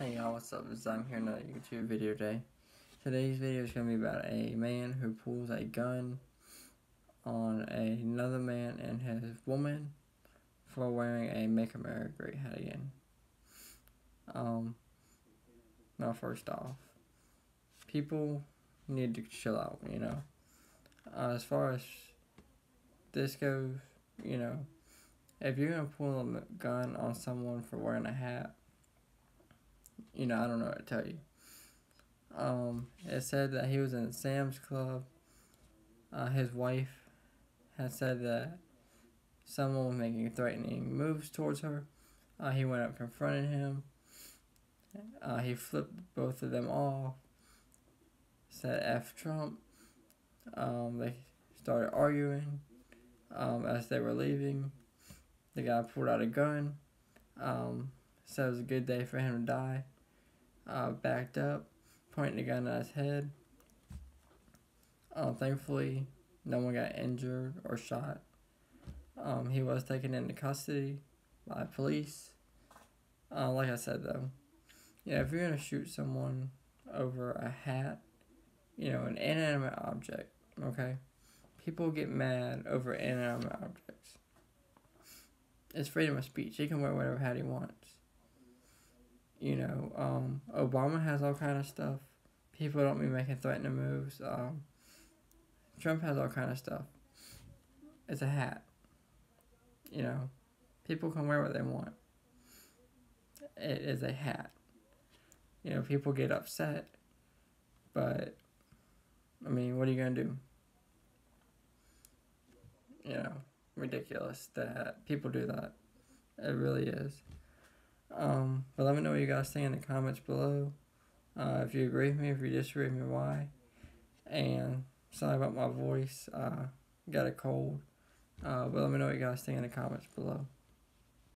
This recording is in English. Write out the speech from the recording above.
Hey y'all, what's up? It's I'm here another YouTube video day. Today's video is going to be about a man who pulls a gun on another man and his woman for wearing a Make America Great hat again. Um, now first off, people need to chill out, you know. Uh, as far as this goes, you know, if you're going to pull a gun on someone for wearing a hat, you know, I don't know what to tell you. Um, it said that he was in Sam's Club. Uh, his wife had said that someone was making threatening moves towards her. Uh, he went up confronted him. Uh, he flipped both of them off. Said F Trump. Um, they started arguing um, as they were leaving. The guy pulled out a gun. Um, said it was a good day for him to die uh, backed up, pointing a gun at his head. Uh, thankfully, no one got injured or shot. Um, he was taken into custody by police. Uh, like I said, though, yeah, if you're gonna shoot someone over a hat, you know, an inanimate object, okay, people get mad over inanimate objects. It's freedom of speech. He can wear whatever hat he wants. You know, um, Obama has all kind of stuff. People don't be making threatening moves. Um, Trump has all kind of stuff. It's a hat. You know, people can wear what they want. It is a hat. You know, people get upset, but I mean, what are you gonna do? You know, ridiculous that people do that. It really is. Um, but let me know what you guys think in the comments below. Uh, if you agree with me, if you disagree with me, why. And sorry about my voice. Uh, got a cold. Uh, but let me know what you guys think in the comments below.